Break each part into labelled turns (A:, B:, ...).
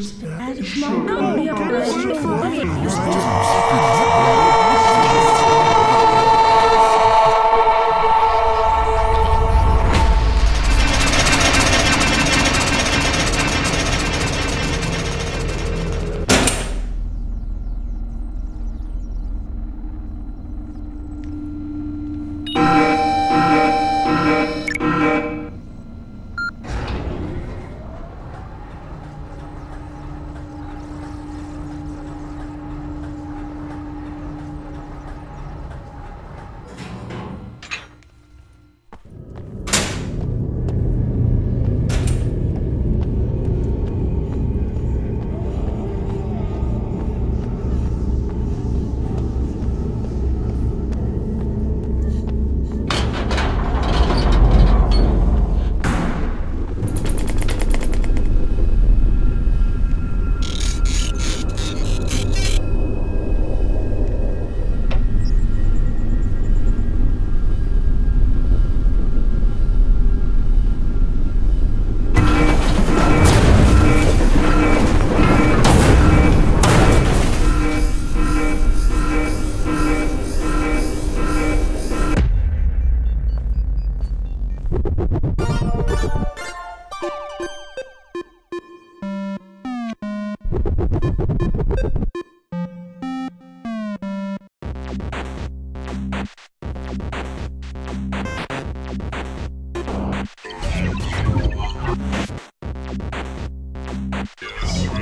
A: Thank
B: Yes.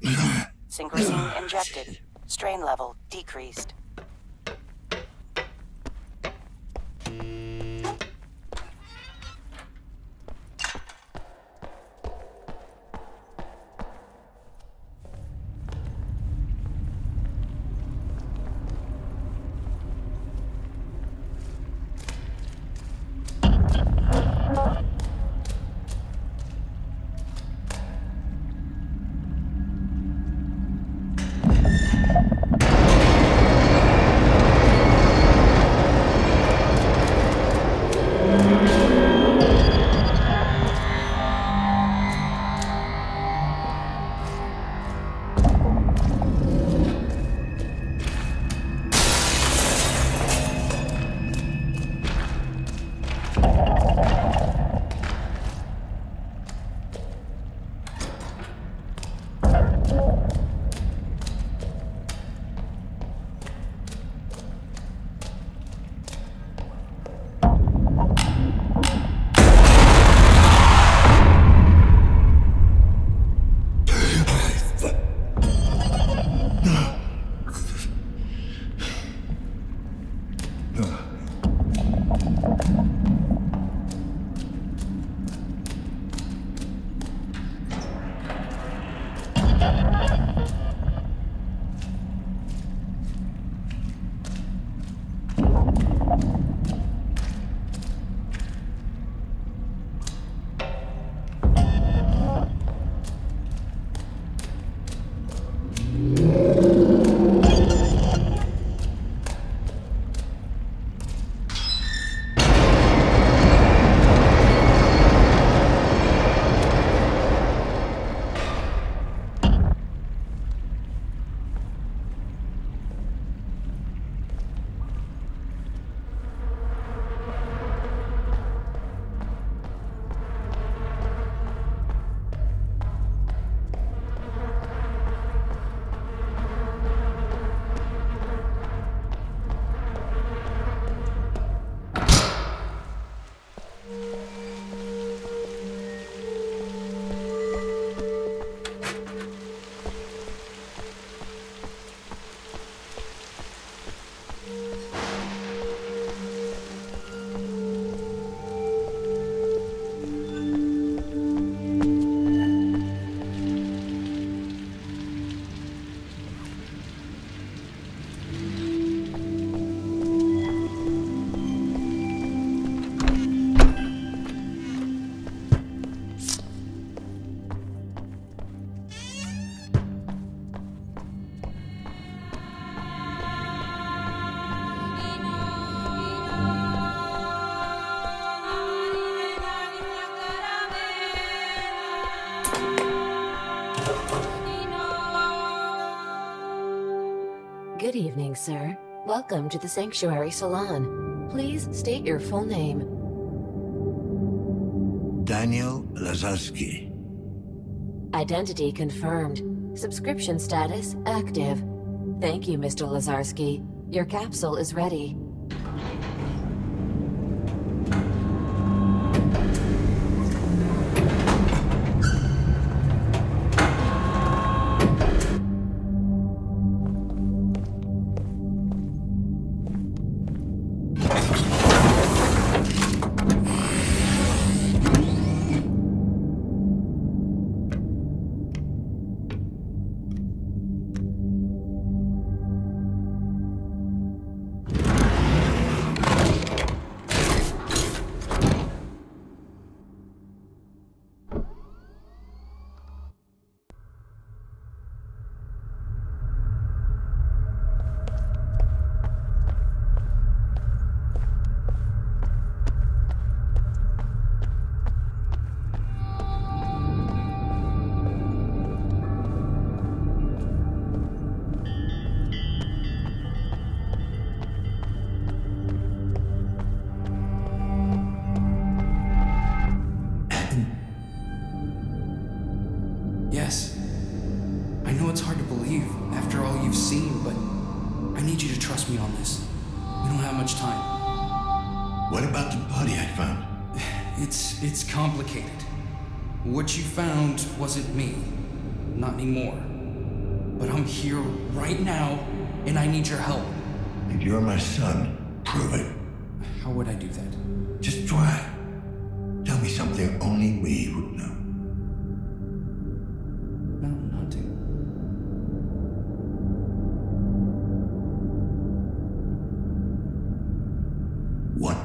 B: Yes.
A: Synchrozine injected. Strain level decreased.
C: Good evening, sir. Welcome to the Sanctuary Salon. Please state your full name.
B: Daniel Lazarski.
C: Identity confirmed. Subscription status active. Thank you, Mr. Lazarski. Your capsule is ready.
D: Wasn't me. Not anymore. But I'm here right now, and I need your help.
B: If you're my son, prove it.
D: How would I do that?
B: Just try. Tell me something only we would know.
D: Mountain hunting.
B: What?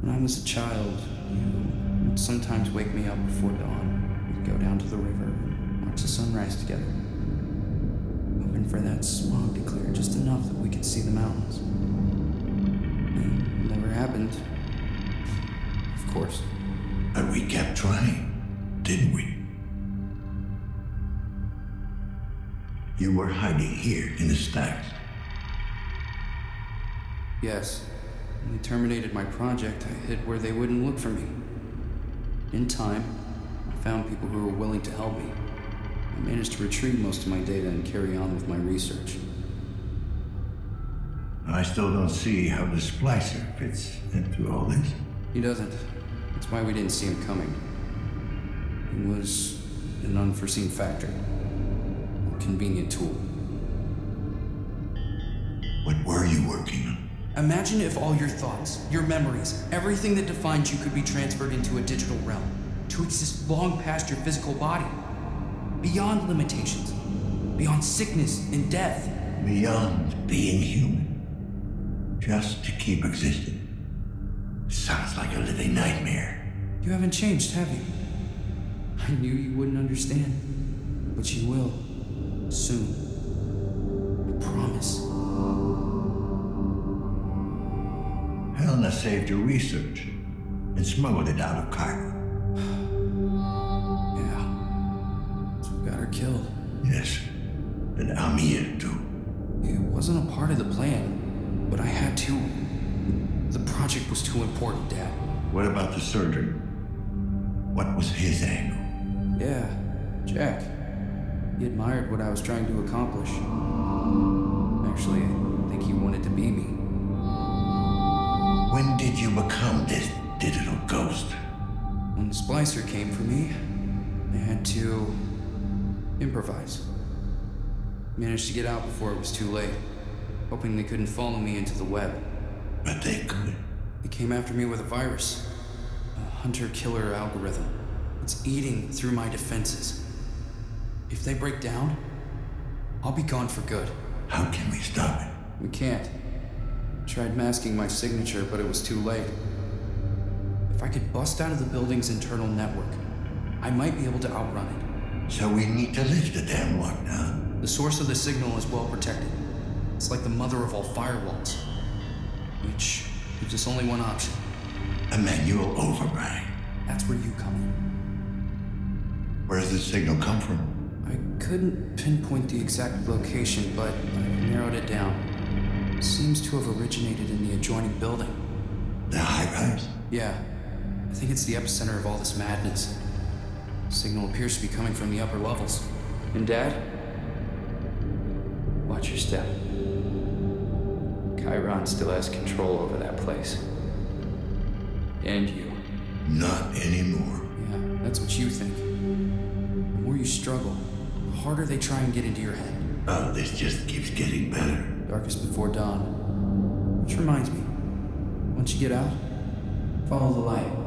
D: When I was a child, you would sometimes wake me up before dawn. Go down to the river and watch the sunrise together. Hoping for that smog to clear just enough that we could see the mountains. It never happened. Of course.
B: But we kept trying, didn't we? You were hiding here in the stacks.
D: Yes. When they terminated my project, I hid where they wouldn't look for me. In time, I found people who were willing to help me. I managed to retrieve most of my data and carry on with my research.
B: I still don't see how the splicer fits into all this.
D: He doesn't. That's why we didn't see him coming. He was an unforeseen factor. A convenient tool.
B: What were you working on?
D: Imagine if all your thoughts, your memories, everything that defines you could be transferred into a digital realm, to exist long past your physical body. Beyond limitations, beyond sickness and death.
B: Beyond being human. Just to keep existing. Sounds like a living nightmare.
D: You haven't changed, have you? I knew you wouldn't understand, but you will. Soon. I promise.
B: Helena saved your research and smuggled it out of Chiron. And Amir too.
D: It wasn't a part of the plan, but I had to. The project was too important, Dad.
B: What about the surgeon? What was his angle?
D: Yeah, Jack. He admired what I was trying to accomplish. Actually, I think he wanted to be me.
B: When did you become this digital ghost?
D: When the splicer came for me, I had to improvise. Managed to get out before it was too late, hoping they couldn't follow me into the web.
B: But they could.
D: They came after me with a virus, a hunter killer algorithm. It's eating through my defenses. If they break down, I'll be gone for good.
B: How can we stop it?
D: We can't. Tried masking my signature, but it was too late. If I could bust out of the building's internal network, I might be able to outrun it.
B: So we need to lift the damn lockdown.
D: The source of the signal is well protected. It's like the mother of all firewalls. Which gives us only one option.
B: A manual override.
D: That's where you come in.
B: Where does the signal come from?
D: I couldn't pinpoint the exact location, but I've narrowed it down. Seems to have originated in the adjoining building.
B: The high rise?
D: Yeah, I think it's the epicenter of all this madness. Signal appears to be coming from the upper levels. And Dad? Watch your step. Chiron still has control over that place. And you.
B: Not anymore.
D: Yeah, that's what you think. The more you struggle, the harder they try and get into your head.
B: Oh, this just keeps getting better.
D: Darkest before dawn. Which reminds me, once you get out, follow the light.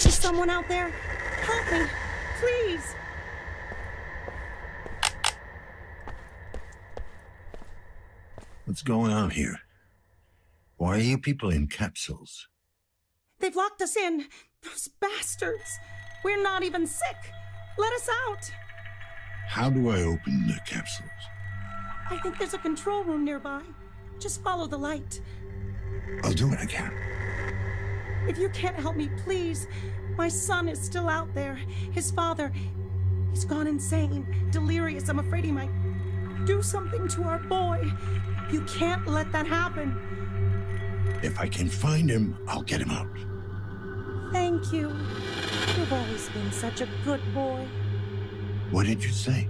E: Is someone out there? Help me, please.
B: What's going on here? Why are you people in capsules?
E: They've locked us in. Those bastards. We're not even sick. Let us out.
B: How do I open the capsules?
E: I think there's a control room nearby. Just follow the light.
B: I'll do what I can.
E: If you can't help me, please. My son is still out there. His father, he's gone insane, delirious. I'm afraid he might do something to our boy. You can't let that happen.
B: If I can find him, I'll get him out.
E: Thank you. You've always been such a good boy.
B: What did you say?